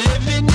Living